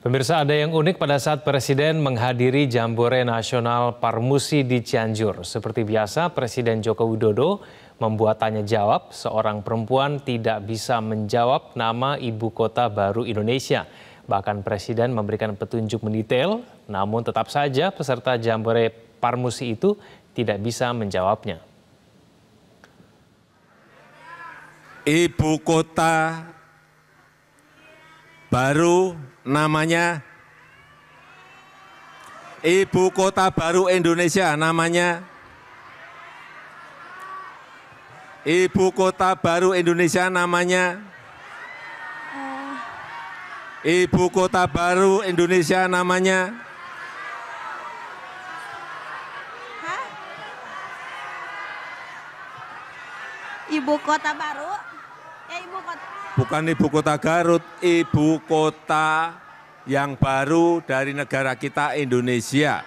Pemirsa ada yang unik pada saat Presiden menghadiri Jambore Nasional Parmusi di Cianjur. Seperti biasa, Presiden Joko Widodo membuat tanya jawab. Seorang perempuan tidak bisa menjawab nama ibu kota baru Indonesia. Bahkan Presiden memberikan petunjuk mendetail, namun tetap saja peserta Jambore Parmusi itu tidak bisa menjawabnya. Ibu kota baru namanya Ibu kota baru Indonesia namanya Ibu kota baru Indonesia namanya Ibu kota baru Indonesia namanya Ibu kota baru? Ya ibu kota. bukan ibu kota Garut, ibu kota yang baru dari negara kita Indonesia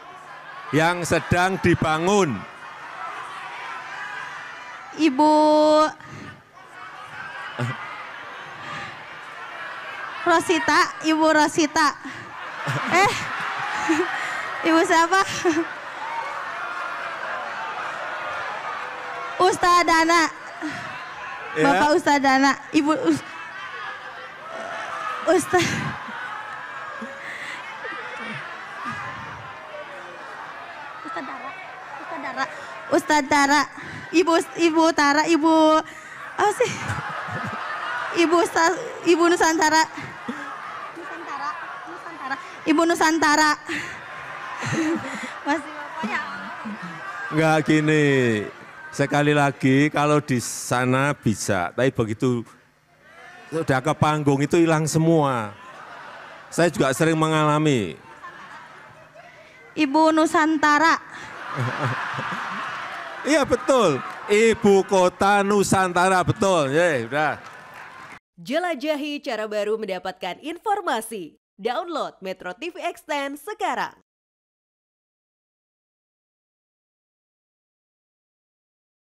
yang sedang dibangun. Ibu Rosita, Ibu Rosita. Eh, Ibu siapa? Ustadana, Ya. Bapak Ustadana, Ibu Us, Ustad. Ustadara, Ustadara, Ustadara, Ibu Ibu Tara, Ibu apa sih? Ibu Sa- Ibu Nusantara. Nusantara, Nusantara, Ibu Nusantara. Masih Bapak ya? Enggak gini, sekali lagi kalau di sana bisa, tapi begitu sudah ke panggung itu hilang semua. Saya juga sering mengalami. Ibu Nusantara. Iya betul, ibu kota Nusantara betul. Ya, udah. Jelajahi cara baru mendapatkan informasi. Download Metro TV Extend sekarang.